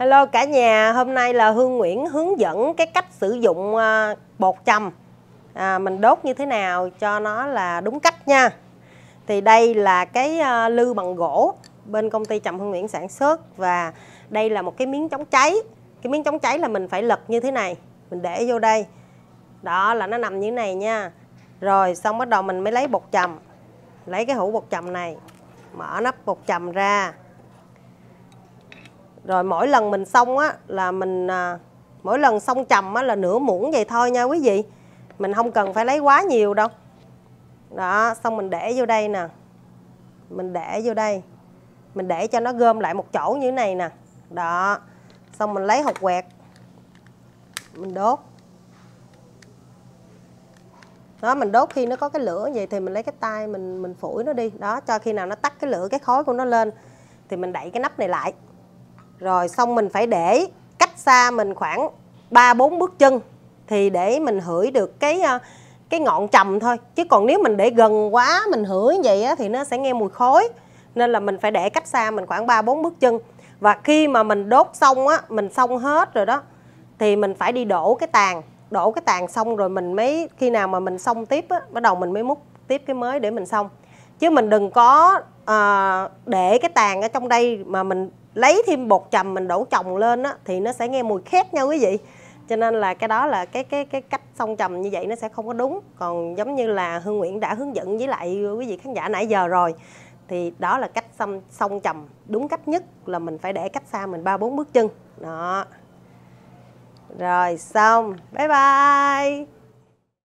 Hello cả nhà, hôm nay là Hương Nguyễn hướng dẫn cái cách sử dụng ờ, bột chầm. À, Mình đốt như thế nào cho nó là đúng cách nha. Thì đây là cái ờ, lư bằng gỗ bên công ty Trầm Hương Nguyễn sản xuất Và đây là một cái miếng chống cháy. Cái miếng chống cháy là mình phải lật như thế này Mình để vô đây. Đó là nó nằm như thế này nha. Rồi xong bắt đầu mình mới lấy bột chầm. Lấy cái hũ bột chầm này Mở nắp bột chầm ra rồi mỗi lần mình xong á là mình à, mỗi lần xong chầm á là nửa muỗng vậy thôi nha quý vị. Mình không cần phải lấy quá nhiều đâu. Đó xong mình để vô đây nè. Mình để vô đây. Mình để cho nó gom lại một chỗ như thế này nè. Đó xong mình lấy hột quẹt. Mình đốt. Đó mình đốt khi nó có cái lửa vậy thì mình lấy cái tay mình mình phủi nó đi. Đó cho khi nào nó tắt cái lửa cái khói của nó lên thì mình đậy cái nắp này lại rồi xong mình phải để cách xa mình khoảng 3 4 bước chân thì để mình hửi được cái ờ, cái ngọn trầm thôi. Chứ còn nếu mình để gần quá mình hửi như vậy á, thì nó sẽ nghe mùi khói. Nên là mình phải để cách xa mình khoảng 3 4 bước chân. Và khi mà mình đốt xong á, mình xong hết rồi đó thì mình phải đi đổ cái tàn, đổ cái tàn xong rồi mình mới khi nào mà mình xong tiếp á, bắt đầu mình mới múc tiếp cái mới để mình xong. Chứ mình đừng có à, để cái tàn ở trong đây mà mình lấy thêm bột chầm mình đổ chồng lên á thì nó sẽ nghe mùi khét nha quý vị. Cho nên là cái đó là cái cái cái cách xông chầm như vậy nó sẽ không có đúng. Còn giống như là hương nguyễn đã hướng dẫn với lại quý vị khán giả nãy giờ rồi thì đó là cách xông xông chầm. Đúng cách nhất là mình phải để cách xa mình ba bốn bước chân. Đó. Rồi xong. Bye bye.